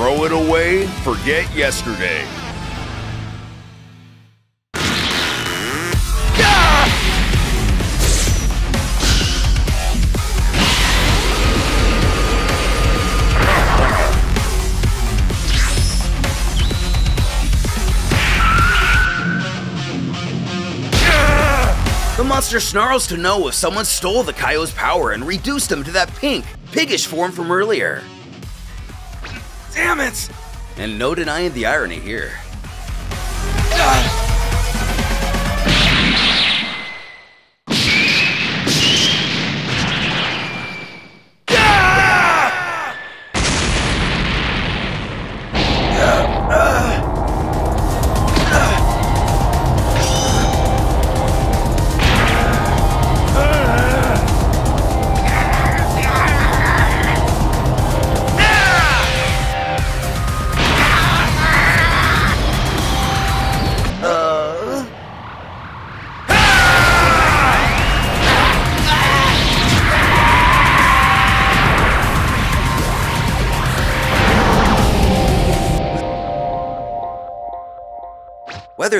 Throw it away, forget yesterday. The monster snarls to know if someone stole the Kaio's power and reduced him to that pink, piggish form from earlier. Damn it! And no denying the irony here. Ah!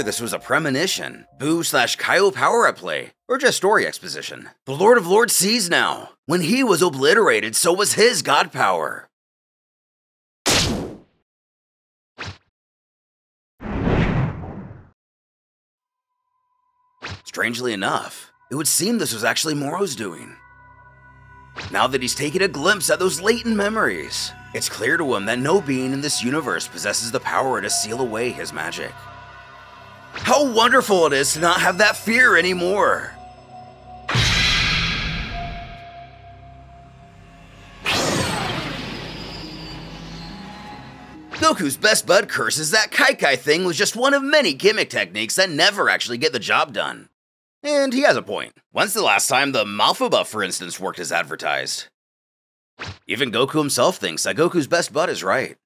Whether this was a premonition, Buu slash Kaio power up play, or just story exposition, the Lord of Lords sees now. When he was obliterated, so was his god power. Strangely enough, it would seem this was actually Moro's doing. Now that he's taken a glimpse at those latent memories, it's clear to him that no being in this universe possesses the power to seal away his magic. How wonderful it is to not have that fear anymore! Goku's best bud curses that Kai Kai thing was just one of many gimmick techniques that never actually get the job done. And he has a point. When's the last time the Mafuba, for instance, worked as advertised? Even Goku himself thinks that Goku's best bud is right.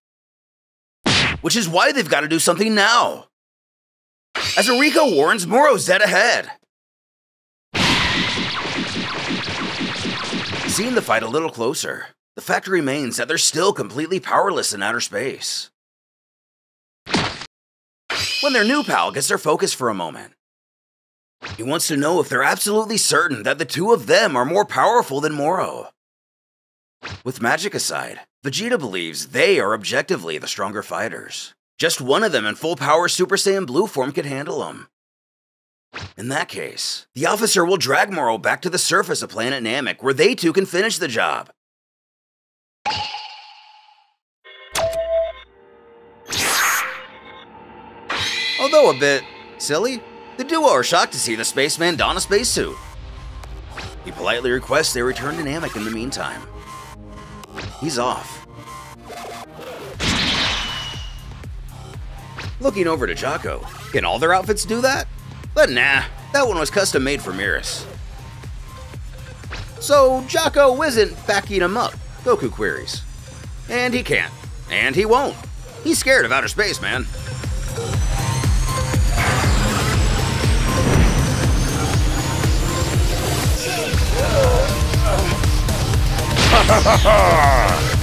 Which is why they've got to do something now. As Eriko warns, Moro's dead ahead. Seeing the fight a little closer, the fact remains that they're still completely powerless in outer space. When their new pal gets their focus for a moment, he wants to know if they're absolutely certain that the two of them are more powerful than Moro. With magic aside, Vegeta believes they are objectively the stronger fighters. Just one of them in full power Super Saiyan Blue form could handle him. In that case, the officer will drag Moro back to the surface of planet Namek where they two can finish the job. Although a bit silly, the duo are shocked to see the spaceman don a spacesuit. He politely requests they return to Namek in the meantime. He's off. Looking over to Jaco. can all their outfits do that? But nah, that one was custom made for Merus. So Jaco isn't backing him up, Goku queries. And he can't. And he won't. He's scared of outer space, man. Ha ha ha!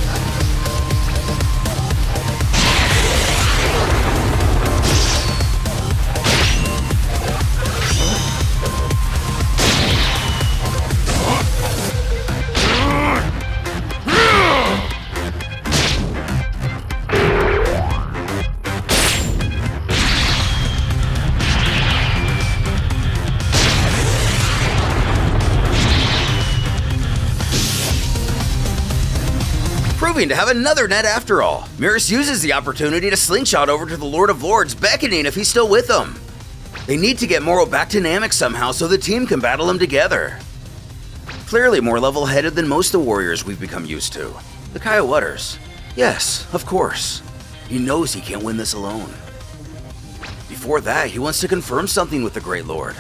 Proving to have another net after all. Merus uses the opportunity to slingshot over to the Lord of Lords, beckoning if he's still with them. They need to get Moro back to Namek somehow so the team can battle him together. Clearly more level-headed than most of the warriors we've become used to. The Kaio utters, Yes, of course. He knows he can't win this alone. Before that, he wants to confirm something with the Great Lord.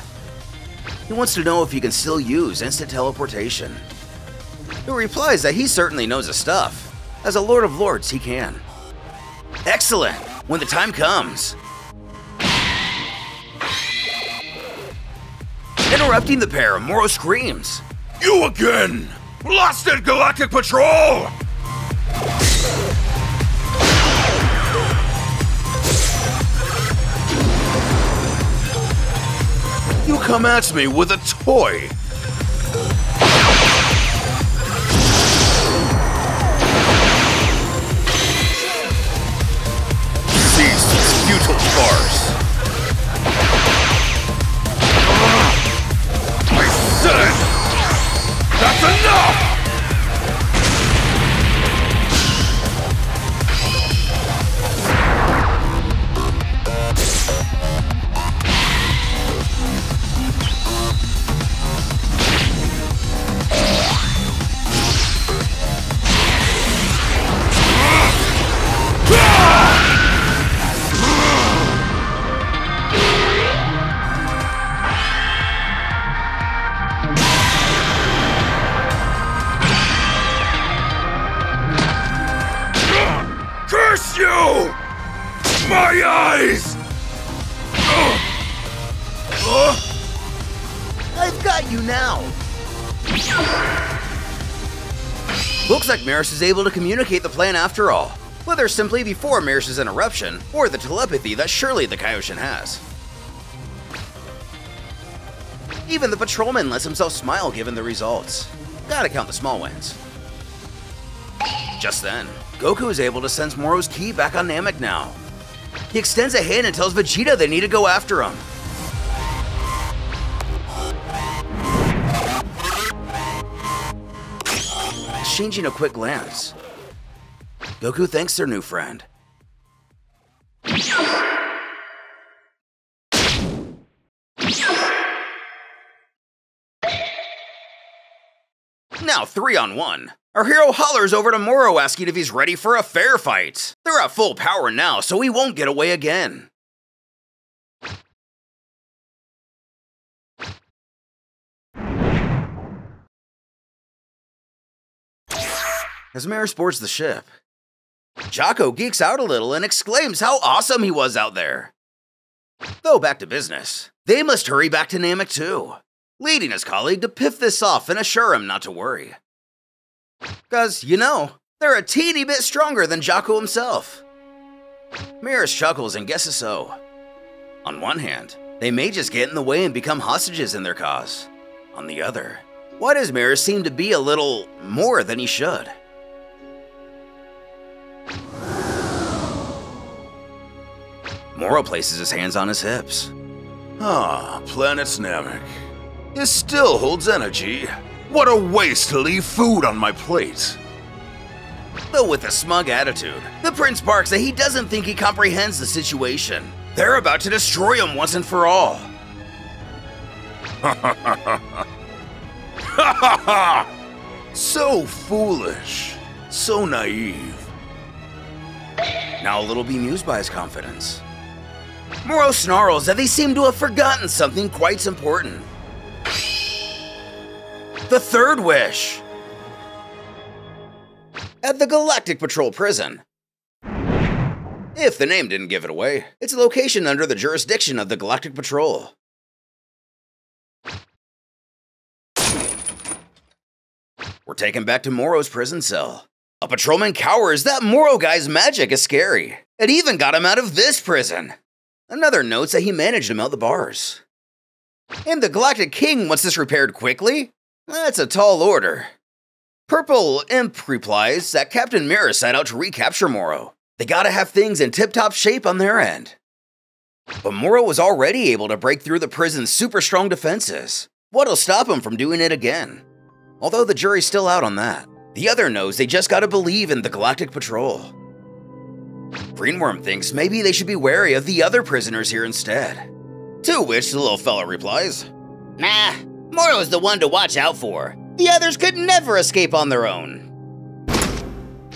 He wants to know if he can still use instant teleportation. He replies that he certainly knows his stuff, as a Lord of Lords, he can. Excellent! When the time comes! Interrupting the pair, Moro screams. You again! Blasted Galactic Patrol! You come at me with a toy! You now! Looks like Merus is able to communicate the plan after all, whether simply before Merus' interruption or the telepathy that surely the Kaioshin has. Even the patrolman lets himself smile given the results. Gotta count the small wins. Just then, Goku is able to sense Moro's ki back on Namek now. He extends a hand and tells Vegeta they need to go after him. Exchanging a quick glance, Goku thanks their new friend. Now three on one. Our hero hollers over to Moro asking if he's ready for a fair fight. They're at full power now, so he won't get away again. As Merus boards the ship, Jaco geeks out a little and exclaims how awesome he was out there. Though back to business, they must hurry back to Namek too, leading his colleague to piff this off and assure him not to worry. Cause, you know, they're a teeny bit stronger than Jaco himself. Merus chuckles and guesses so. On one hand, they may just get in the way and become hostages in their cause. On the other, why does Merus seem to be a little more than he should? Moro places his hands on his hips. Ah, planet Namek. It still holds energy. What a waste to leave food on my plate. Though with a smug attitude, the prince barks that he doesn't think he comprehends the situation. They're about to destroy him once and for all. Ha ha ha! So foolish. So naive. Now a little bemused by his confidence. Moro snarls that they seem to have forgotten something quite important. The third wish! At the Galactic Patrol prison. If the name didn't give it away, it's a location under the jurisdiction of the Galactic Patrol. We're taken back to Moro's prison cell. A patrolman cowers that Moro guy's magic is scary. It even got him out of this prison. Another notes that he managed to melt the bars. And the Galactic King wants this repaired quickly? That's a tall order. Purple Imp replies that Captain Merus set out to recapture Moro. They gotta have things in tip top shape on their end. But Moro was already able to break through the prison's super strong defenses. What'll stop him from doing it again? Although the jury's still out on that. The other knows they just gotta believe in the Galactic Patrol. Greenworm thinks maybe they should be wary of the other prisoners here instead. To which the little fella replies, Nah, Moro is the one to watch out for. The others could never escape on their own.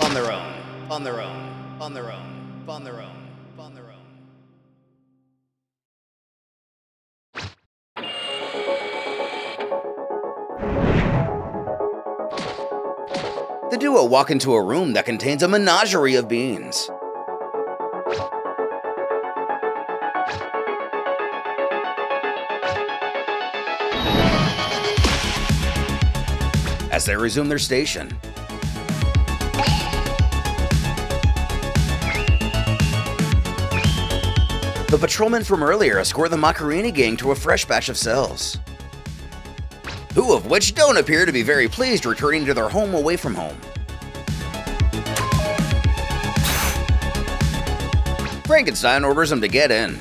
On their own, on their own, on their own, on their own, on their own. The duo walk into a room that contains a menagerie of beings. As they resume their station, The patrolmen from earlier escort the Macarini gang to a fresh batch of cells. Two of which don't appear to be very pleased returning to their home away from home. Frankenstein orders them to get in.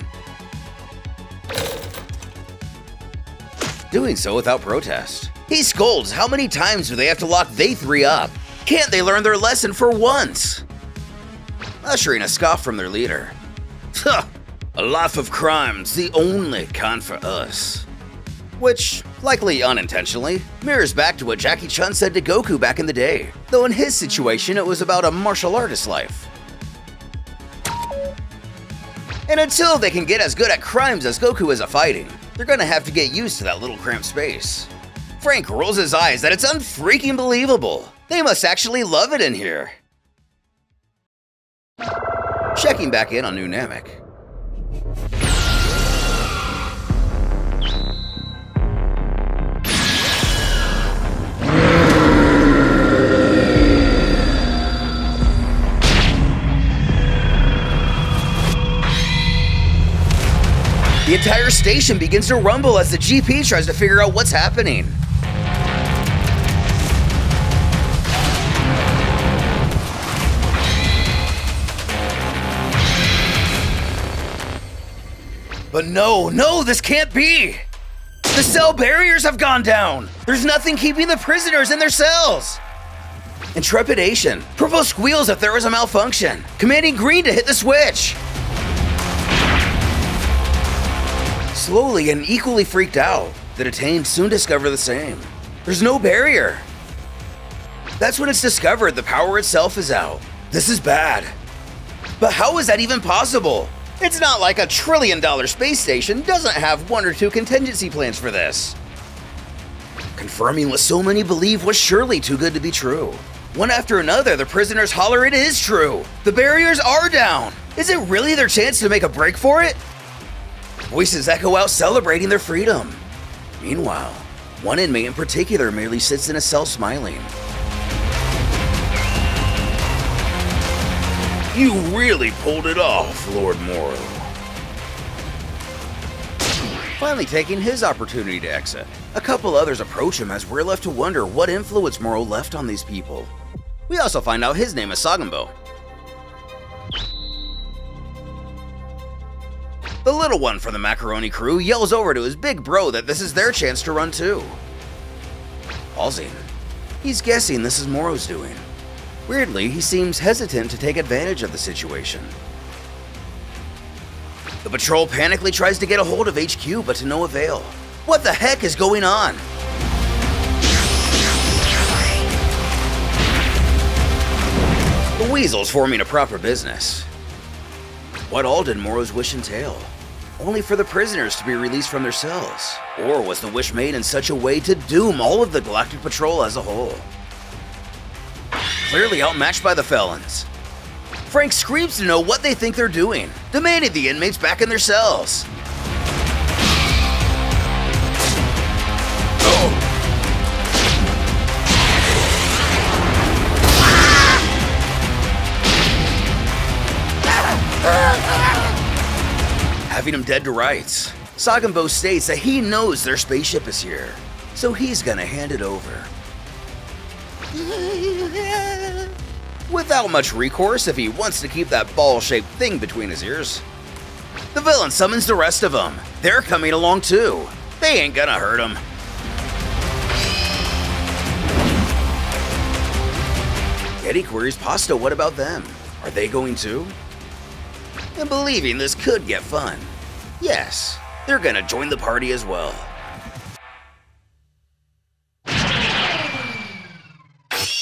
Doing so without protest. He scolds how many times do they have to lock they three up? Can't they learn their lesson for once? Ushering a scoff from their leader. Huh, a life of crime's the only kind for us. Which, likely unintentionally, mirrors back to what Jackie Chun said to Goku back in the day, though in his situation it was about a martial artist life. And until they can get as good at crimes as Goku is at fighting, they're gonna have to get used to that little cramped space. Frank rolls his eyes that it's unfreaking believable. They must actually love it in here. Checking back in on New Namek. The entire station begins to rumble as the GP tries to figure out what's happening. But no, no, this can't be! The cell barriers have gone down! There's nothing keeping the prisoners in their cells! In trepidation, Purple squeals if there was a malfunction, commanding Green to hit the switch. Slowly and equally freaked out, the detained soon discover the same. There's no barrier. That's when it's discovered the power itself is out. This is bad. But how is that even possible? It's not like a trillion dollar space station doesn't have one or two contingency plans for this. Confirming what so many believe was surely too good to be true. One after another, the prisoners holler it is true. The barriers are down. Is it really their chance to make a break for it? Voices echo out celebrating their freedom. Meanwhile, one inmate in particular merely sits in a cell smiling. You really pulled it off, Lord Moro. Finally taking his opportunity to exit. A couple others approach him as we're left to wonder what influence Moro left on these people. We also find out his name is Saganbo. The little one from the macaroni crew yells over to his big bro that this is their chance to run too. Pausing. He's guessing this is Moro's doing. Weirdly, he seems hesitant to take advantage of the situation. The patrol panically tries to get a hold of HQ, but to no avail. What the heck is going on? The Weasel's forming a proper business. What all did Moro's wish entail? Only for the prisoners to be released from their cells? Or was the wish made in such a way to doom all of the Galactic Patrol as a whole? Clearly outmatched by the felons. Frank screams to know what they think they're doing, demanding the inmates back in their cells. Having him dead to rights, Saganbo states that he knows their spaceship is here, so he's gonna hand it over. Without much recourse if he wants to keep that ball-shaped thing between his ears. The villain summons the rest of them. They're coming along too. They ain't gonna hurt him. Eddie queries Pasta what about them? Are they going too? And believing this could get fun. Yes, they're gonna join the party as well.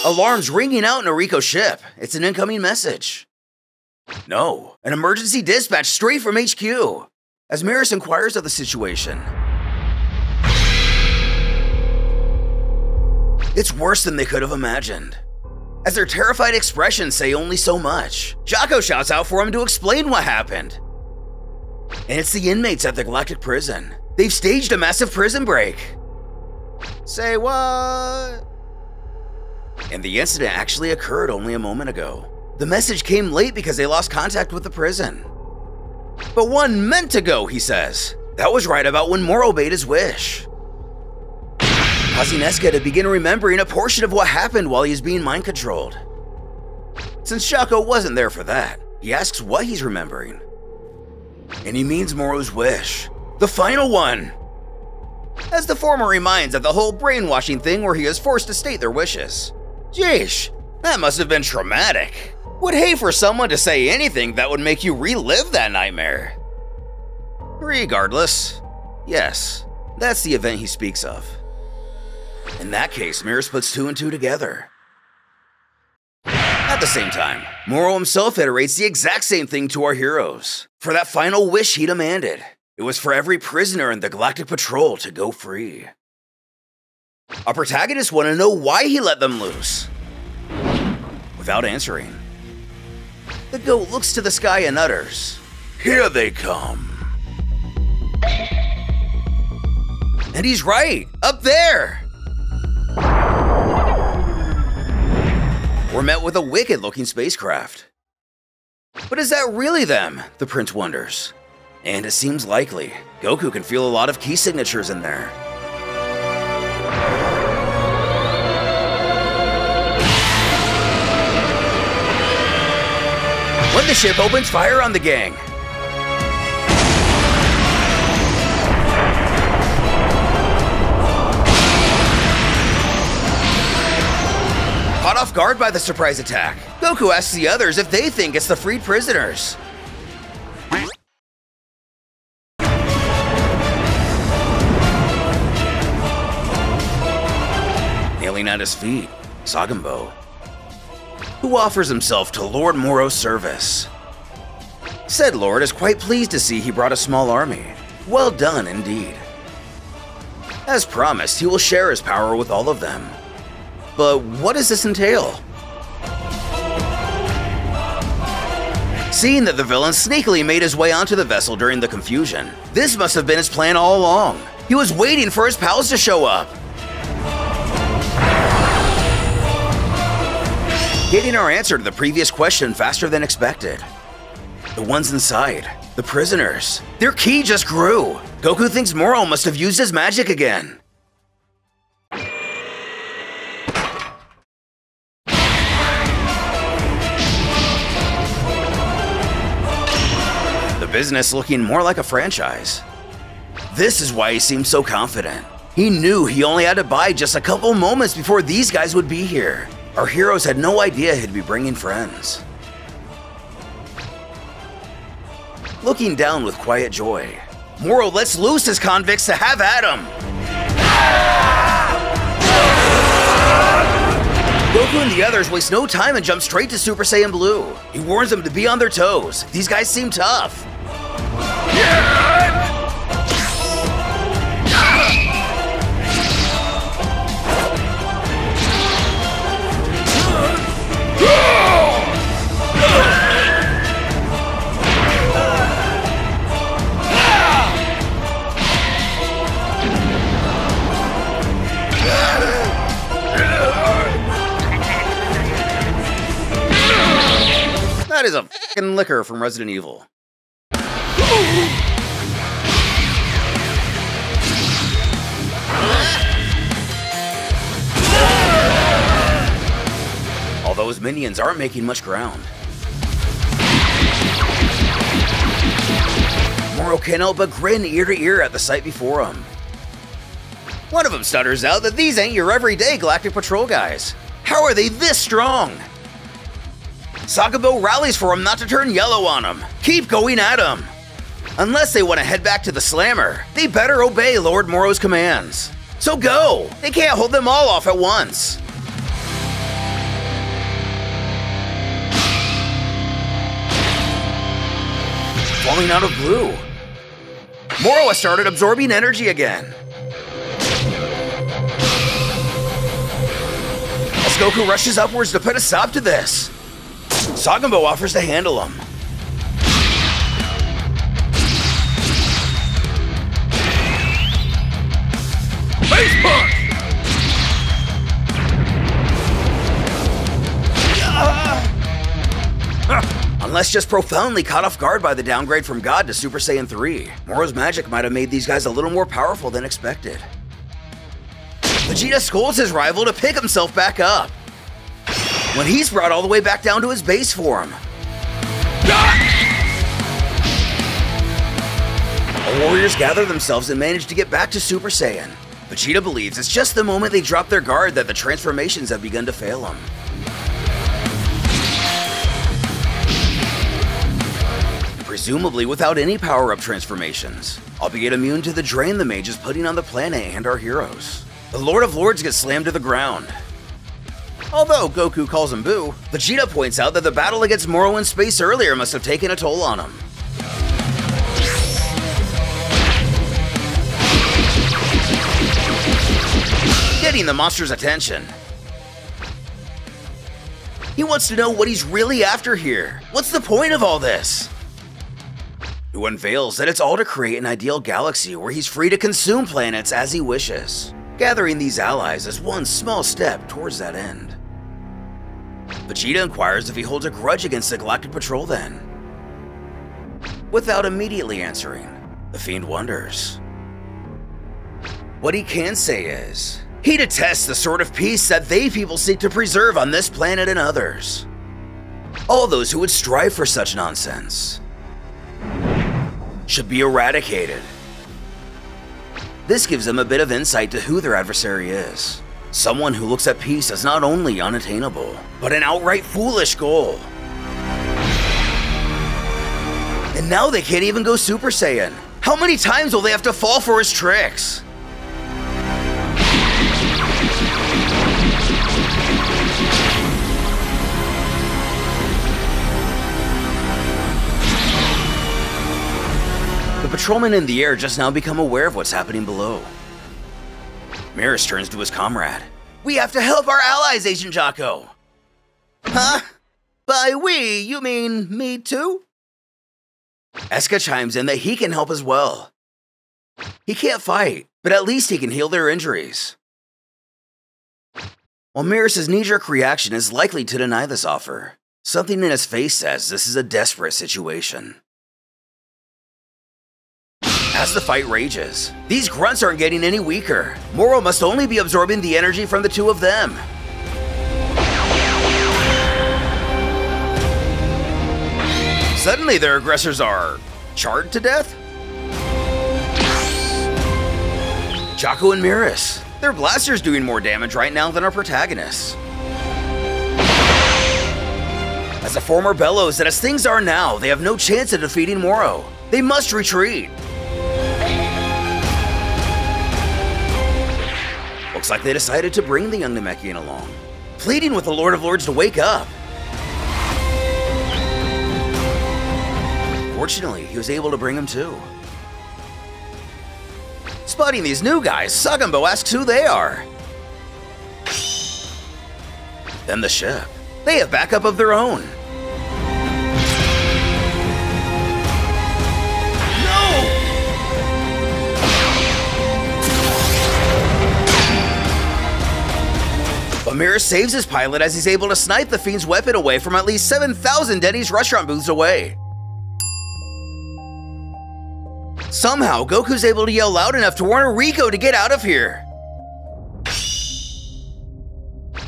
Alarms ringing out in Noriko's ship. It's an incoming message. No, an emergency dispatch straight from HQ. As Merus inquires of the situation. It's worse than they could have imagined. As their terrified expressions say only so much, Jaco shouts out for him to explain what happened. And it's the inmates at the Galactic Prison. They've staged a massive prison break. Say what? And the incident actually occurred only a moment ago. The message came late because they lost contact with the prison. But one meant to go, he says. That was right about when Moro obeyed his wish. Causing Eska to begin remembering a portion of what happened while he was being mind controlled. Since Shako wasn't there for that, he asks what he's remembering. And he means Moro's wish. The final one! As the former reminds of the whole brainwashing thing where he is forced to state their wishes. Jeesh, that must have been traumatic. Would hate for someone to say anything that would make you relive that nightmare. Regardless, yes, that's the event he speaks of. In that case, Merus puts two and two together. At the same time, Moro himself iterates the exact same thing to our heroes. For that final wish he demanded, it was for every prisoner in the Galactic Patrol to go free. Our protagonists want to know why he let them loose. Without answering, the goat looks to the sky and utters, Here they come. And he's right, up there! We're met with a wicked looking spacecraft. But is that really them? The prince wonders. And it seems likely. Goku can feel a lot of ki signatures in there. When the ship opens fire on the gang, Caught off guard by the surprise attack, Goku asks the others if they think it's the freed prisoners. Kneeling at his feet, Saganbo, who offers himself to Lord Moro's service. Said Lord is quite pleased to see he brought a small army. Well done indeed. As promised, he will share his power with all of them. But what does this entail? Seeing that the villain sneakily made his way onto the vessel during the confusion, this must have been his plan all along. He was waiting for his pals to show up. Getting our answer to the previous question faster than expected. The ones inside, the prisoners, their ki just grew. Goku thinks Moro must have used his magic again. The business looking more like a franchise. This is why he seemed so confident. He knew he only had to buy just a couple moments before these guys would be here. Our heroes had no idea he'd be bringing friends. Looking down with quiet joy, Moro lets loose his convicts to have at him. Goku and the others waste no time and jump straight to Super Saiyan Blue. He warns them to be on their toes. These guys seem tough. That liquor from Resident Evil. Although his minions aren't making much ground. Moro can't help but grin ear to ear at the sight before him. One of them stutters out that these ain't your everyday Galactic Patrol guys. How are they this strong? Saganbo rallies for him not to turn yellow on him. Keep going at him. Unless they want to head back to the Slammer, they better obey Lord Moro's commands. So go! They can't hold them all off at once. Falling out of blue. Moro has started absorbing energy again. As Goku rushes upwards to put a stop to this, Saganbo offers to handle him. Face punch! Unless just profoundly caught off guard by the downgrade from God to Super Saiyan 3, Moro's magic might have made these guys a little more powerful than expected. Vegeta scolds his rival to pick himself back up. When he's brought all the way back down to his base form. The warriors gather themselves and manage to get back to Super Saiyan. Vegeta believes it's just the moment they drop their guard that the transformations have begun to fail them. Presumably without any power-up transformations, albeit immune to the drain the mage is putting on the planet and our heroes. The Lord of Lords gets slammed to the ground. Although Goku calls him Buu, Vegeta points out that the battle against Moro in space earlier must have taken a toll on him. Getting the monster's attention. He wants to know what he's really after here. What's the point of all this? Who unveils that it's all to create an ideal galaxy where he's free to consume planets as he wishes. Gathering these allies is one small step towards that end. Vegeta inquires if he holds a grudge against the Galactic Patrol then. Without immediately answering, the Fiend wonders. What he can say is, he detests the sort of peace that they people seek to preserve on this planet and others. All those who would strive for such nonsense should be eradicated. This gives them a bit of insight to who their adversary is. Someone who looks at peace as not only unattainable, but an outright foolish goal. And now they can't even go Super Saiyan. How many times will they have to fall for his tricks? The patrolmen in the air just now become aware of what's happening below. Merus turns to his comrade. We have to help our allies, Agent Jaco! Huh? By we, you mean me too? Eska chimes in that he can help as well. He can't fight, but at least he can heal their injuries. While Merus's knee-jerk reaction is likely to deny this offer, something in his face says this is a desperate situation as the fight rages. These grunts aren't getting any weaker. Moro must only be absorbing the energy from the two of them. Suddenly their aggressors are charred to death? Jaco and Merus. Their blaster's doing more damage right now than our protagonists. As the former bellows that as things are now, they have no chance of defeating Moro. They must retreat. Looks like they decided to bring the young Namekian along, pleading with the Lord of Lords to wake up. Fortunately, he was able to bring him too. Spotting these new guys, Saganbo asks who they are. Then the ship. They have backup of their own. Amir saves his pilot as he's able to snipe the Fiend's weapon away from at least 7,000 Denny's restaurant booths away. Somehow, Goku's able to yell loud enough to warn Rico to get out of here.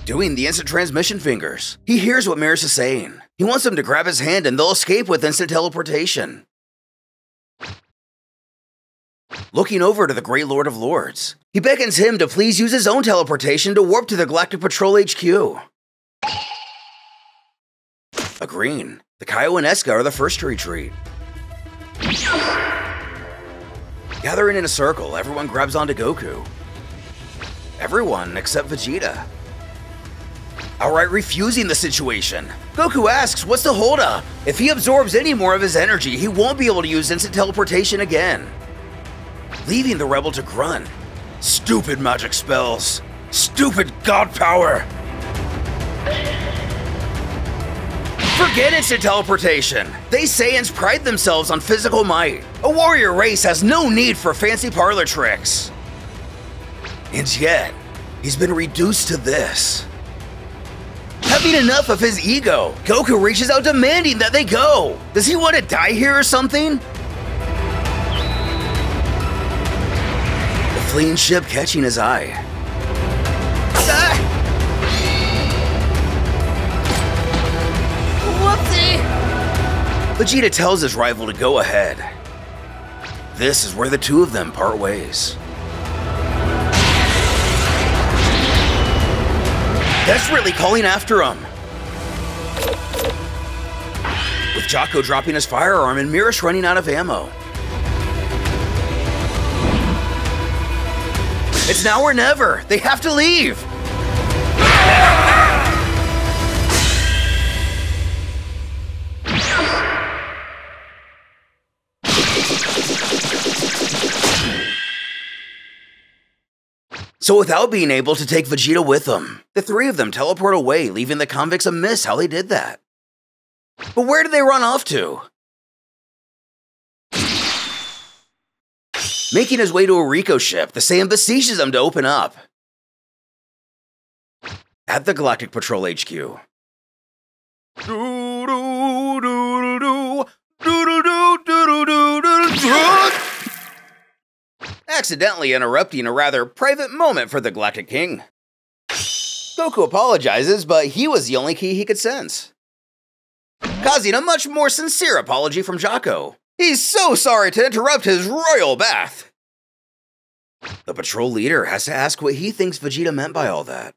Doing the instant transmission fingers, he hears what Merus is saying. He wants him to grab his hand and they'll escape with instant teleportation. Looking over to the Great Lord of Lords, he beckons him to please use his own teleportation to warp to the Galactic Patrol HQ. Agreeing, the Kaio and Eska are the first to retreat. Gathering in a circle, everyone grabs onto Goku. Everyone except Vegeta. Outright refusing the situation. Goku asks what's the holdup? If he absorbs any more of his energy, he won't be able to use instant teleportation again leaving the rebel to grunt. Stupid magic spells. Stupid god power. Forget instant teleportation. They Saiyans pride themselves on physical might. A warrior race has no need for fancy parlor tricks. And yet, he's been reduced to this. Having enough of his ego, Goku reaches out demanding that they go. Does he want to die here or something? Fleeing ship catching his eye. Ah! Whoopsie! Vegeta tells his rival to go ahead. This is where the two of them part ways. Desperately calling after him. With Jaco dropping his firearm and Mirish running out of ammo. It's now or never. They have to leave. So without being able to take Vegeta with them, the three of them teleport away, leaving the convicts amiss how they did that. But where did they run off to? Making his way to a Rico ship, the Saiyan beseeches them to open up. At the Galactic Patrol HQ. Accidentally interrupting a rather private moment for the Galactic King. Goku apologizes, but he was the only ki he could sense. Causing a much more sincere apology from Jaco. He's so sorry to interrupt his royal bath. The patrol leader has to ask what he thinks Vegeta meant by all that.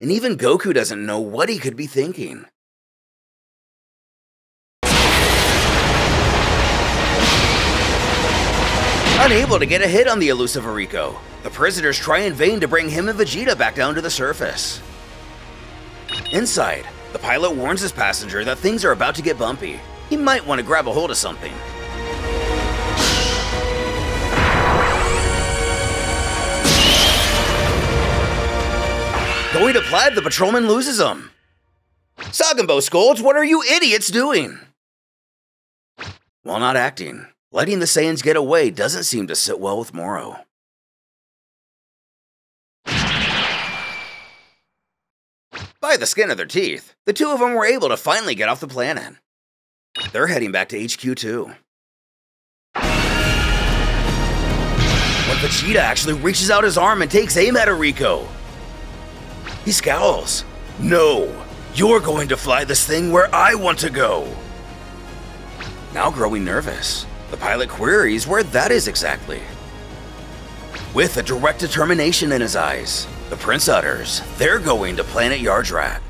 And even Goku doesn't know what he could be thinking. Unable to get a hit on the elusive Ariko, the prisoners try in vain to bring him and Vegeta back down to the surface. Inside, the pilot warns his passenger that things are about to get bumpy. He might want to grab a hold of something. Going to Plaid, the patrolman loses him. Saganbo scolds, what are you idiots doing? While not acting, letting the Saiyans get away doesn't seem to sit well with Moro. By the skin of their teeth, the two of them were able to finally get off the planet. They're heading back to HQ too. When Vegeta actually reaches out his arm and takes aim at Ariko. He scowls. No, you're going to fly this thing where I want to go. Now growing nervous, the pilot queries where that is exactly. With a direct determination in his eyes, the prince utters they're going to planet Yardrat.